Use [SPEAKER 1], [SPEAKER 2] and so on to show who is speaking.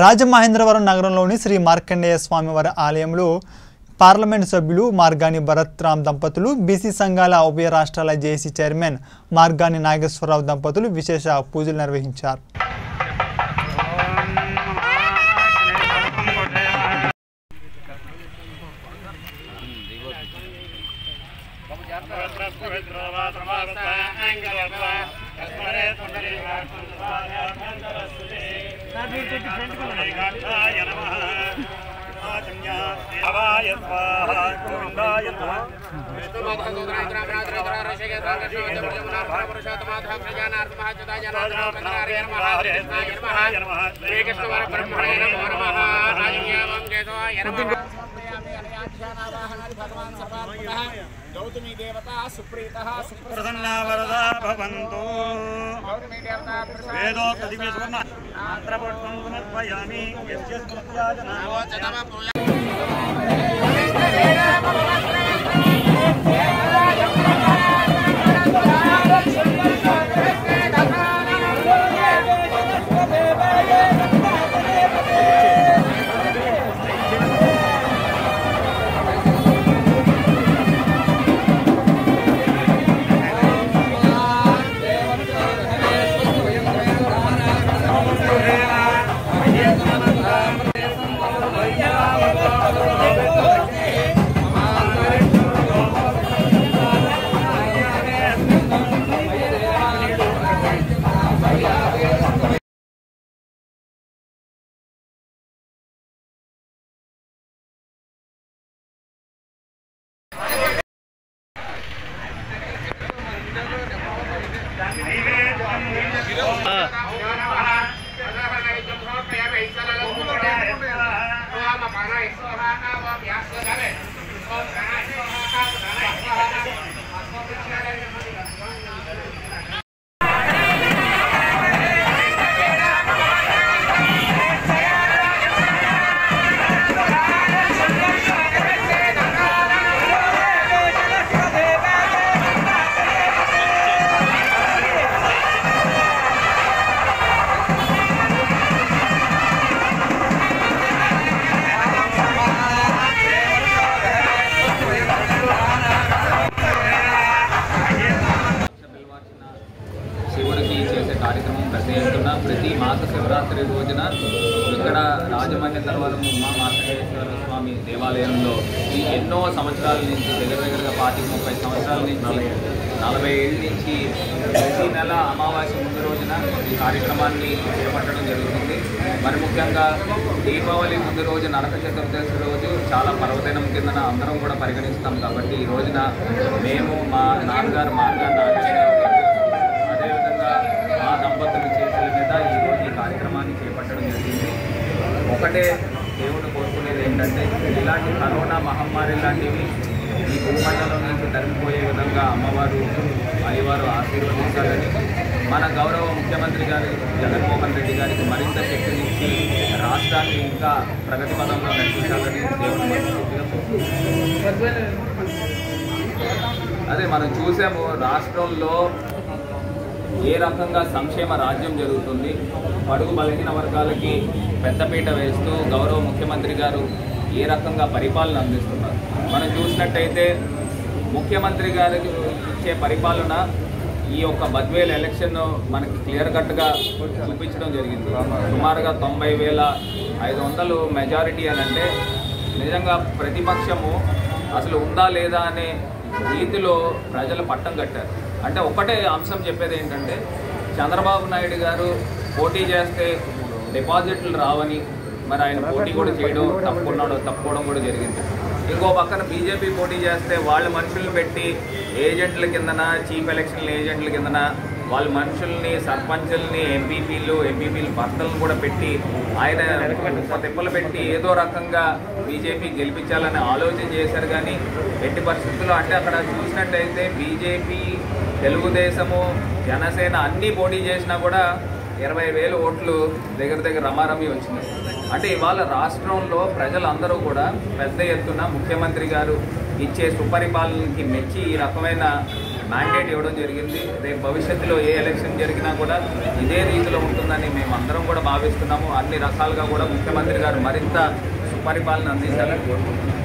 [SPEAKER 1] రాజమహేంద్రవరం నగరంలోని శ్రీ మార్కండేయ స్వామివారి ఆలయంలో పార్లమెంటు సభ్యులు మార్గాని భరత్ రామ్ దంపతులు బీసీ సంఘాల ఉభయ రాష్ట్రాల జేసీ చైర్మన్ మార్గాని నాగేశ్వరరావు దంపతులు విశేష పూజలు నిర్వహించారు.
[SPEAKER 2] अवाय स्वाहा गोविन्दाय
[SPEAKER 3] नमः श्रीकृष्णवर ब्रह्मणे नमो नमः राजयामं केशवाय नमः साक्षानावाहनरि भगवान्
[SPEAKER 4] सर्वात्मकः गौतमी देवता
[SPEAKER 3] सुप्रीतः सुप्रसन्ना वरदा भवन्तु। गौतमी देवता वेदोक्तदिव्यसुवर्णा मात्रपुष्पं पुनर्पयामि यस्य स्मृत्या
[SPEAKER 4] जनावोचनमपूया เออ కార్యక్రమం పెద్ద ఎత్తున ప్రతి మాస శివరాత్రి రోజున ఇక్కడ రాజమహేంద్రవరం ఉమా మార్కండేశ్వర స్వామి దేవాలయంలో ఈ ఎన్నో సంవత్సరాల నుంచి దగ్గర దగ్గరగా పాతిక ముప్పై సంవత్సరాల నుంచి నలభై ఏళ్ళ నుంచి ప్రతి నెల అమావాస్య ముందు రోజున ఈ కార్యక్రమాన్ని చేపట్టడం జరుగుతుంది. మరి ముఖ్యంగా దీపావళి ముందు రోజు నరక చతుర్దశి రోజు చాలా పర్వదినం కిందన అందరం కూడా పరిగణిస్తాం కాబట్టి ఈ రోజున మేము మా నాన్నగారు మార్గాన్ని అదేవిధంగా మా దంపతులు చేతుల మీద ఈరోజు ఈ కార్యక్రమాన్ని చేపట్టడం జరిగింది ఒకటే దేవుడు కోరుకునేది ఏంటంటే ఇలాంటి కరోనా మహమ్మారి లాంటివి ఈ భూమండలం నుంచి తరిమిపోయే విధంగా అమ్మవారు అయ్యవారు ఆశీర్వదించాలని మన గౌరవ ముఖ్యమంత్రి గారు జగన్మోహన్ రెడ్డి గారికి మరింత శక్తినిచ్చి రాష్ట్రాన్ని ఇంకా ప్రగతి పదంలో నడిపించాలని దేవుడు అదే మనం చూసాము రాష్ట్రంలో ఏ రకంగా సంక్షేమ రాజ్యం జరుగుతుంది. పడుగు బలహీన వర్గాలకి పెద్దపీట వేస్తూ గౌరవ ముఖ్యమంత్రి గారు ఏ రకంగా పరిపాలన అందిస్తున్నారు? మనం చూసినట్టయితే ముఖ్యమంత్రి గారికి ఇచ్చే పరిపాలన ఈ యొక్క బద్వేల్ ఎలక్షన్ మనకి క్లియర్ కట్గా చూపించడం జరిగింది. సుమారుగా తొంభై వేల ఐదు వందలు మెజారిటీ అని అంటే నిజంగా ప్రతిపక్షము అసలు ఉందా లేదా అనే రీతిలో ప్రజలు పట్టం కట్టారు. అంటే ఒకటే అంశం చెప్పేది ఏంటంటే చంద్రబాబు నాయుడు గారు పోటీ చేస్తే డిపాజిట్లు రావని మరి ఆయన పోటీ కూడా చేయడం తప్పుకున్నాడు తప్పుకోవడం కూడా జరిగింది. ఇంకో పక్కన బీజేపీ పోటీ చేస్తే వాళ్ళ మనుషులను పెట్టి ఏజెంట్ల కిందన చీఫ్ ఎలక్షన్ ఏజెంట్ల కిందన వాళ్ళ మనుషుల్ని సర్పంచుల్ని ఎంపీపీలు ఎంపీపీలు భర్తలను కూడా పెట్టి ఆయన తిప్పలు పెట్టి ఏదో రకంగా బీజేపీ గెలిపించాలని ఆలోచన చేశారు కానీ ఎట్టి పరిస్థితుల్లో అంటే అక్కడ చూసినట్టయితే బీజేపీ తెలుగుదేశము జనసేన అన్నీ పోటీ చేసినా కూడా ఇరవై వేలు ఓట్లు దగ్గర దగ్గర రమారమి వచ్చినాయి అంటే ఇవాళ రాష్ట్రంలో ప్రజలందరూ కూడా పెద్ద ఎత్తున ముఖ్యమంత్రి గారు ఇచ్చే సుపరిపాలనకి మెచ్చి ఈ రకమైన మ్యాండేట్ ఇవ్వడం జరిగింది. రేపు భవిష్యత్తులో ఏ ఎలక్షన్ జరిగినా కూడా ఇదే రీతిలో ఉంటుందని మేము అందరం కూడా భావిస్తున్నాము. అన్ని రకాలుగా కూడా ముఖ్యమంత్రి గారు మరింత సుపరిపాలన అందించాలని కోరుకుంటున్నాం.